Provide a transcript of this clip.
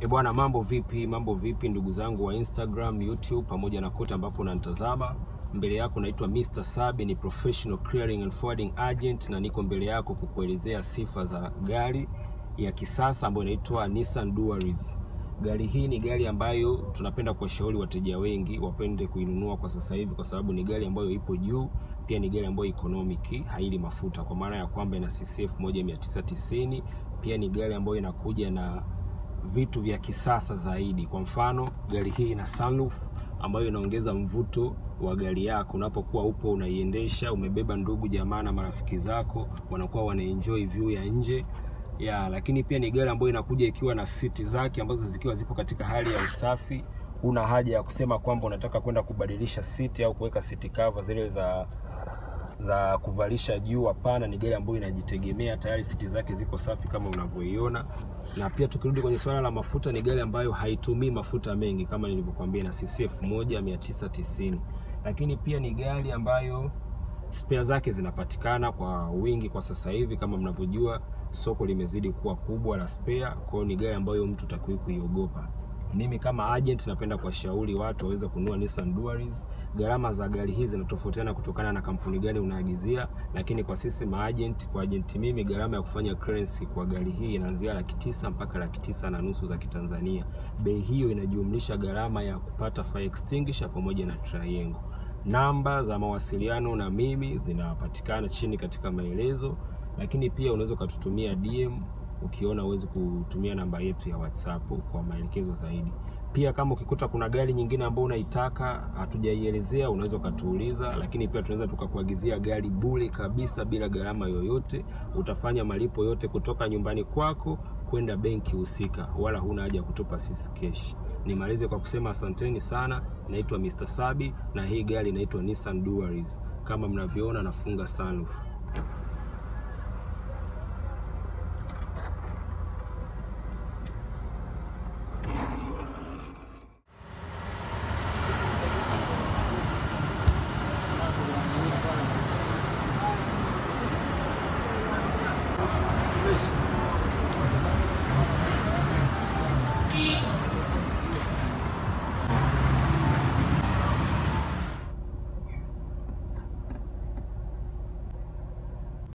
E bwana, mambo vipi? Mambo vipi ndugu zangu wa Instagram, YouTube pamoja na kote ambapo unanitazama. Mbele yako naitwa Mr. Sabi, ni professional clearing and forwarding agent, na niko mbele yako kukuelezea sifa za gari ya kisasa ambayo inaitwa Nissan Duaris. Gari hii ni gari ambayo tunapenda kuwashauri wateja wengi wapende kuinunua kwa sasa hivi, kwa sababu ni gari ambayo ipo juu, pia ni gari ambayo economic, haili mafuta, kwa maana ya kwamba ina CCF 1990 pia ni gari ambayo inakuja na vitu vya kisasa zaidi. Kwa mfano, gari hii ina sunroof ambayo inaongeza mvuto wa gari yako unapokuwa upo unaiendesha, umebeba ndugu jamaa na marafiki zako, wanakuwa wanaenjoy view ya nje ya. Lakini pia ni gari ambayo inakuja ikiwa na siti zake ambazo zikiwa zipo katika hali ya usafi. Una haja ya kusema kwamba unataka kwenda kubadilisha siti au kuweka siti cover zile za za kuvalisha juu. Hapana, ni gari ambayo inajitegemea, tayari siti zake ziko safi kama unavyoiona. Na pia tukirudi kwenye swala la mafuta, ni gari ambayo haitumii mafuta mengi kama nilivyokuambia, na CCF 1990 lakini pia ni gari ambayo spare zake zinapatikana kwa wingi kwa sasa hivi. Kama mnavyojua, soko limezidi kuwa kubwa la spare, kwa hiyo ni gari ambayo mtu takiwi kuiogopa. Mimi kama agent napenda kuwashauri watu waweze kununua Nissan Duaris. Gharama za gari hizi zinatofautiana kutokana na kampuni gani unaagizia, lakini kwa sisi maagent, kwa agent mimi, gharama ya kufanya clearance kwa gari hii inaanzia laki tisa mpaka laki tisa na nusu za Kitanzania. Bei hiyo inajumlisha gharama ya kupata fire extinguisher pamoja na triangle. Namba za mawasiliano na mimi zinapatikana chini katika maelezo, lakini pia unaweza ukatutumia DM ukiona uwezi kutumia namba yetu ya WhatsApp kwa maelekezo zaidi. Pia kama ukikuta kuna gari nyingine ambayo unaitaka hatujaielezea, unaweza ukatuuliza, lakini pia tunaweza tukakuagizia gari bure kabisa bila gharama yoyote. Utafanya malipo yote kutoka nyumbani kwako kwenda benki husika, wala huna haja ya kutupa sisi cash. Nimalize kwa kusema asanteni sana. Naitwa Mr. Sabi na hii gari inaitwa Nissan Duaris. Kama mnavyoona nafunga sunroof.